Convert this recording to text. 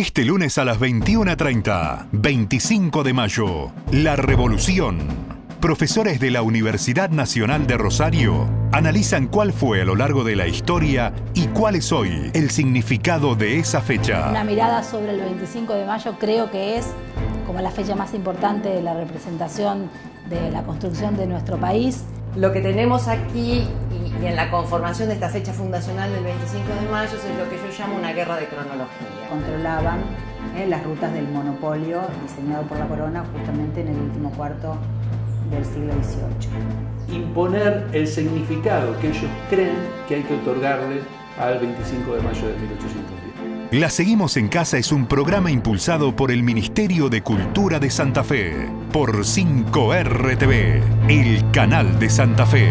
Este lunes a las 21.30, 25 de mayo, La Revolución. Profesores de la Universidad Nacional de Rosario analizan cuál fue a lo largo de la historia y cuál es hoy el significado de esa fecha. Una mirada sobre el 25 de mayo creo que es como la fecha más importante de la representación de la construcción de nuestro país. Lo que tenemos aquí y, en la conformación de esta fecha fundacional del 25 de mayo es lo que yo llamo una guerra de cronología. Controlaban eh, las rutas del monopolio diseñado por la corona justamente en el último cuarto del siglo XVIII. Imponer el significado que ellos creen que hay que otorgarle al 25 de mayo de 1810. La Seguimos en Casa es un programa impulsado por el Ministerio de Cultura de Santa Fe, por 5RTV, el canal de Santa Fe.